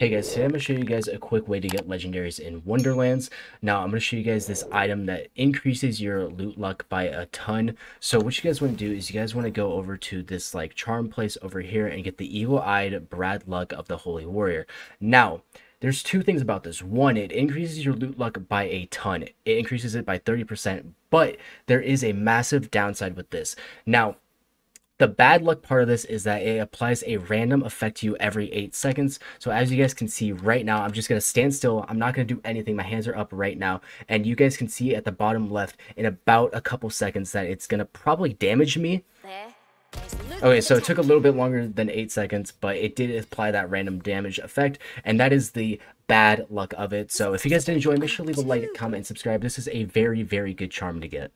Hey guys, today I'm going to show you guys a quick way to get legendaries in Wonderlands. Now I'm going to show you guys this item that increases your loot luck by a ton. So what you guys want to do is you guys want to go over to this like charm place over here and get the evil-eyed Bad Luck of the Holy Warrior. Now, there's two things about this. One, it increases your loot luck by a ton. It increases it by 30%, but there is a massive downside with this. Now, the bad luck part of this is that it applies a random effect to you every 8 seconds. So as you guys can see right now, I'm just going to stand still. I'm not going to do anything. My hands are up right now. And you guys can see at the bottom left in about a couple seconds that it's going to probably damage me. Okay, so it took a little bit longer than 8 seconds, but it did apply that random damage effect, and that is the bad luck of it. So if you guys did enjoy, make sure to leave a like, comment, and subscribe. This is a very, very good charm to get.